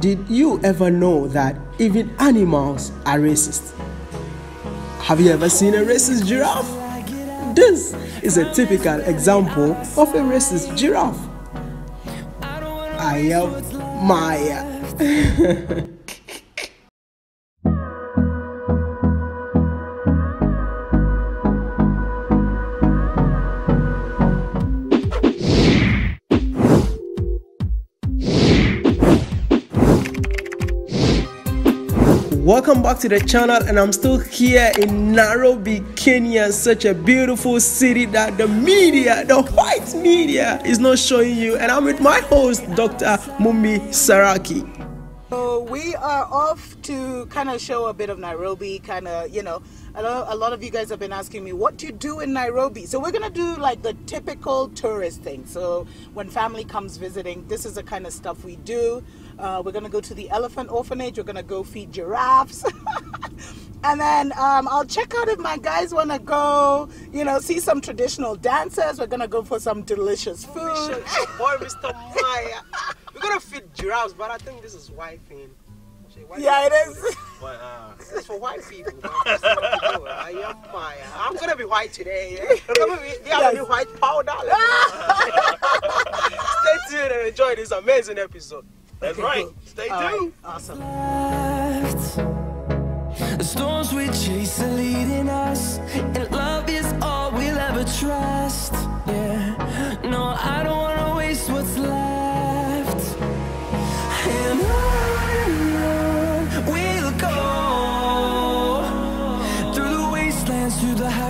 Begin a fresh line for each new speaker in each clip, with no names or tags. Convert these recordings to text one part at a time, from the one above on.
Did you ever know that even animals are racist? Have you ever seen a racist giraffe? This is a typical example of a racist giraffe. I am Maya. Welcome back to the channel, and I'm still here in Nairobi, Kenya. Such a beautiful city that the media, the white media, is not showing you. And I'm with my host, Dr. Mumbi Seraki.
So we are off to kind of show a bit of Nairobi, kind of, you know, a lot, a lot of you guys have been asking me what to do in Nairobi. So we're gonna do like the typical tourist thing. So when family comes visiting, this is the kind of stuff we do. Uh, we're gonna go to the elephant orphanage. We're gonna go feed giraffes. and then um, I'll check out if my guys want to go, you know, see some traditional dancers. We're gonna go for some delicious food.
Boy, Mr. Maya. We're gonna feed giraffes, but I think this is white thing.
Yeah, it is.
But uh, it's for white people. I am Maya. I'm gonna be white today. Yeah? Gonna be, they have yes. white powder. Stay tuned and enjoy this amazing episode.
That's okay, right. Cool. Stay tuned.
Right. Awesome.
The storms we chase are leading us, and love is all we'll ever trust. Yeah, no, I don't wanna waste what's left. And on we'll go through the wastelands, through the highways,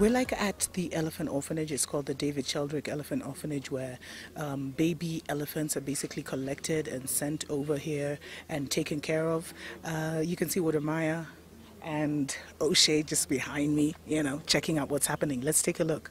We're like at the elephant orphanage. It's called the David Sheldrick Elephant Orphanage, where um, baby elephants are basically collected and sent over here and taken care of. Uh, you can see Maya and Oshay just behind me, you know, checking out what's happening. Let's take a look.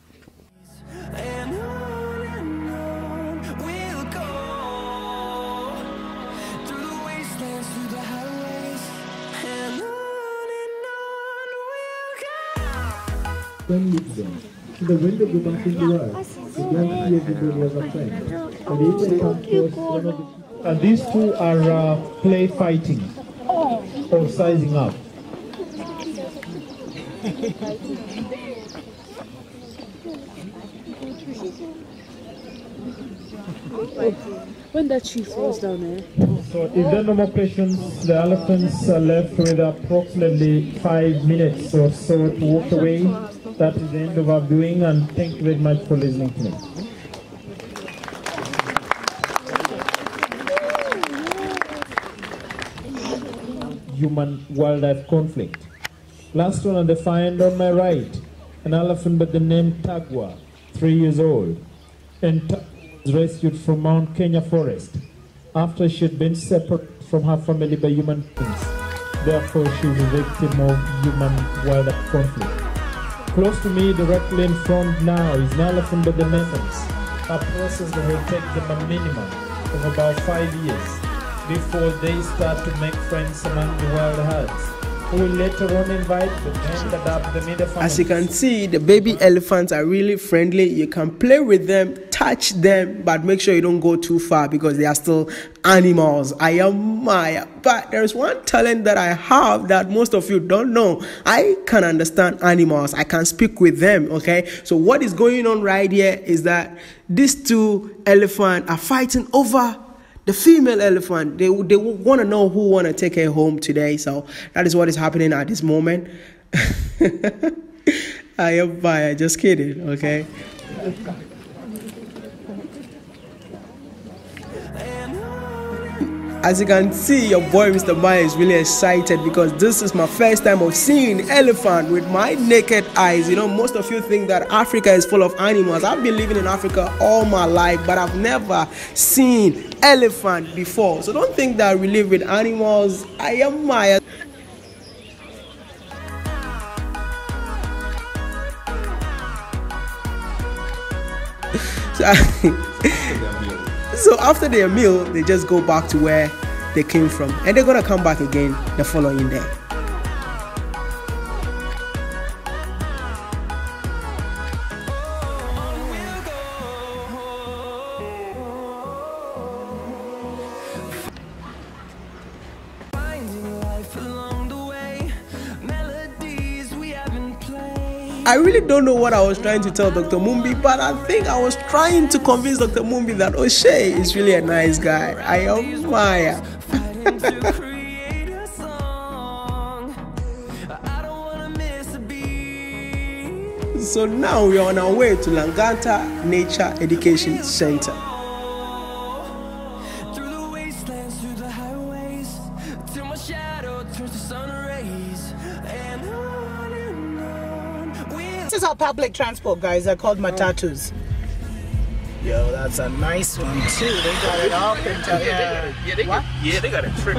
Don't meet them. The window go back into us. You don't see everybody as a friend. But if they come close, one of the... And these two are uh, play fighting or sizing up.
when that tree falls down there.
So if there are no more questions, the elephants are left with approximately five minutes or so to walk away. That is the end of our viewing and thank you very much for listening to me. Human wildlife conflict. Last one on the far on my right, an elephant by the name Tagwa, three years old, and was rescued from Mount Kenya forest after she had been separated from her family by human beings. Therefore, she was a victim of human wildlife conflict. Close to me, directly in front now, is an elephant by the Netherlands. A process that will take them a minimum of about five years before they start to make friends among the wild herds. We will later on invite them the adapt the
As you can see, the baby elephants are really friendly. You can play with them, touch them, but make sure you don't go too far because they are still animals. I am Maya. But there's one talent that I have that most of you don't know. I can understand animals. I can speak with them. Okay. So what is going on right here is that these two elephants are fighting over the female elephant they, they want to know who want to take her home today so that is what is happening at this moment i am fire just kidding okay as you can see, your boy Mr. Maya is really excited because this is my first time of seeing elephant with my naked eyes. You know, most of you think that Africa is full of animals. I've been living in Africa all my life, but I've never seen elephant before. So don't think that we live with animals. I am Maya. so after their meal, they just go back to where they came from, and they're gonna come back again the following day. I really don't know what I was trying to tell Dr. Mumbi, but I think I was trying to convince Dr. Mumbi that oh, Oshay is really a nice guy. I admire. So now we are on our way to Langata Nature Education Center.
Public transport, guys. They're called matatus. Yo, that's a nice one too. They got it all picked up. Yeah.
Yeah, they got, yeah, they got a trick.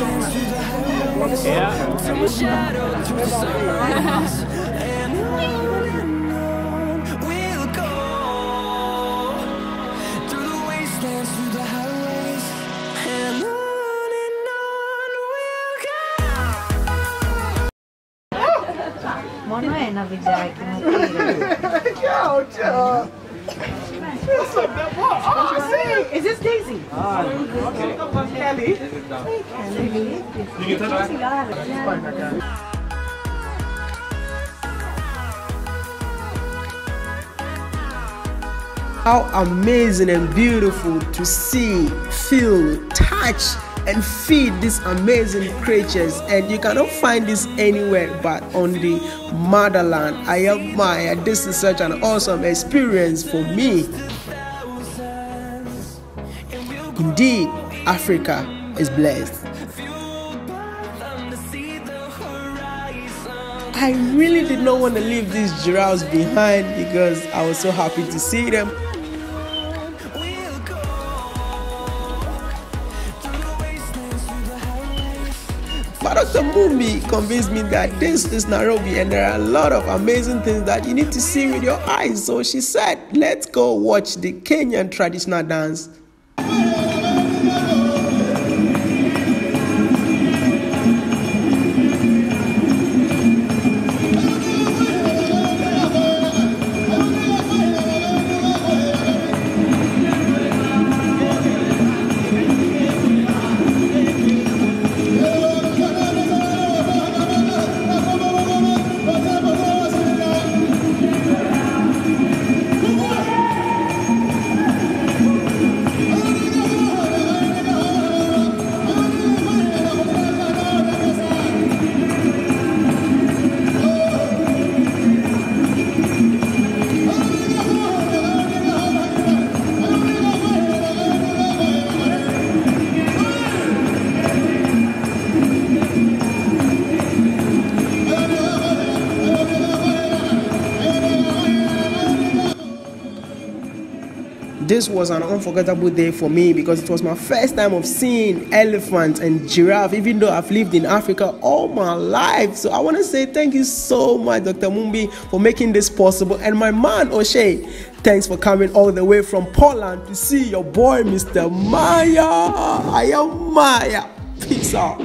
the wastelands, through the highways, till my shadow turns to sunrise. And on and on we'll go. Through the wastelands, through the highways, and on and on we'll go.
Mono è una vijay che non
Is this Daisy? Kelly.
How amazing and beautiful to see, feel, touch, and feed these amazing creatures. And you cannot find this anywhere but on the motherland. I admire. This is such an awesome experience for me. Indeed, Africa is blessed. I really did not want to leave these giraffes behind because I was so happy to see them. But Dr. Mumbi convinced me that this is Nairobi and there are a lot of amazing things that you need to see with your eyes. So she said, let's go watch the Kenyan traditional dance. This was an unforgettable day for me because it was my first time of seeing elephants and giraffe, even though I've lived in Africa all my life. So I want to say thank you so much, Dr. Mumbi, for making this possible. And my man, Oshay, thanks for coming all the way from Poland to see your boy, Mr. Maya. I am Maya. Peace out.